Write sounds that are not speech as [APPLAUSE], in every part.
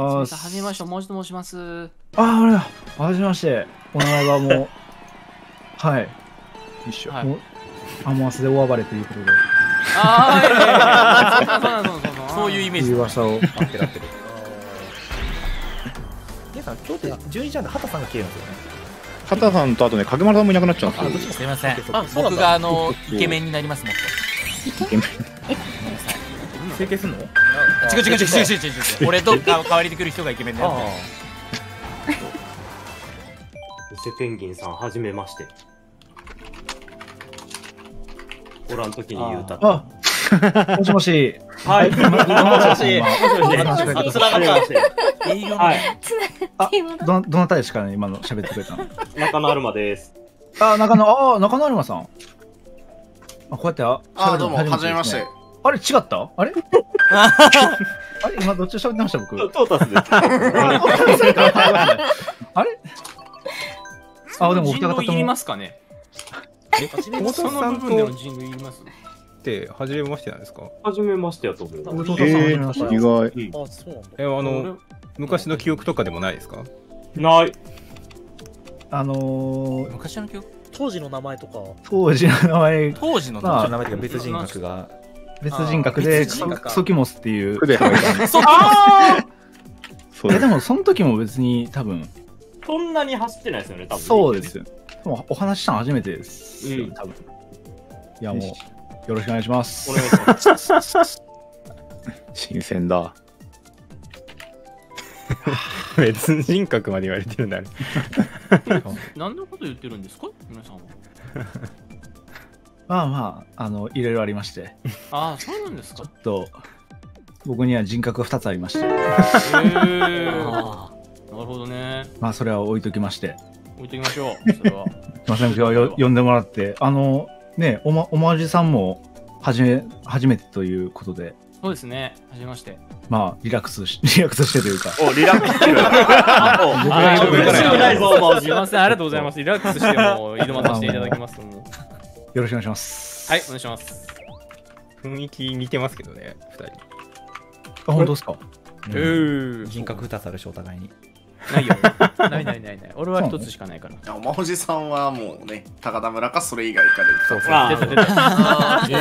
あさんはじめまして、もう一度申します。ああれだはじめまして。お名前がもう [LAUGHS] はい。一緒。はい。もうアモアスで大暴れということで。ああ、そうなんそうなんそう。なんそういうイメージ。噂を合ってる合ってる。皆さん今日で12時なんで畑さんが消えるんですよね。畑さんとあとね、影丸さんもいなくなっちゃうんですよ。あどっちもす。みません。僕があのイケメンになりますもっと。イケメン整形すんの？違う違う違う違う違う違う違う。俺とか代わりで来る人がイケメンだよ。偽 [LAUGHS] ペンギンさん、はじめまして。おらんときに言うたら。あもしもしはい。[LAUGHS] もしもし。もしもし。もしもしつながった。営業のはい。あどどなたですかね？今の喋ってくれたの中野アルマです。あ中野ああ中野有馬さんあこうやってああどうもはじめましてあれ違った？あれ？[LAUGHS] [LAUGHS] あれ今どっちと喋ってました？僕。トータスです。あれ？あでもお二人狼いり方ともますかね？太その田さん部分でのと人狼いります？って、初めましてなんですか？はじめましてやと思う。弟さんはじめまして意外。うん。あそうなんだ。え、あの、昔の記憶とかでもないですか？ない。あのー、昔の記憶？当時の名前とか。当時の名前。当時のまあ名前とか別人格が別人格でソキモスっていう。[LAUGHS] そうですいやでもその時も別に多分そんなに走ってないですよね、多分。そうです。よもうお話ししたの初めてですよ、うん多分いやもうよろしくお願いしますお願いします。新鮮だ。[LAUGHS] 別人格まで言われてるんだね。[LAUGHS] 何のこと言ってるんですか？皆さんは。まあまああのいろいろありましてああ、そうなんですか？と僕には人格が2つありましてへえ。なるほどね。まあそれは置いときまして置いときましょう。それは。すいません今日はよ呼んでもらってあのねおまおまじさんもはじめ初めてということでそうですね。はじめまして。まあリラックスし [LAUGHS] リラックスしてというかお、リラックスしてる。すいません、ありがとうございます。リラックスしても挑まさせていただきます。よろしくお願いしますはい、お願いします。雰囲気似てますけどね、二人。あ本当ですか？へー人格2つあるしお互いにないよ。ないないないない。[LAUGHS] 俺は一つしかないから。いやおまほじさんはもうね高田村かそれ以外かでそうそうあ出た出た。え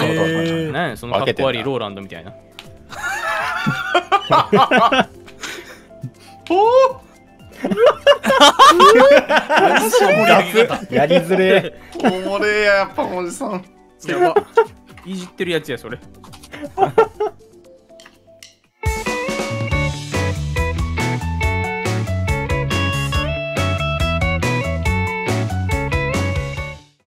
ー、何やそのかっこ悪いローランドみたいな。[LAUGHS] やりづれ。おもれややっぱおじさんやば。いじってるやつや、それ。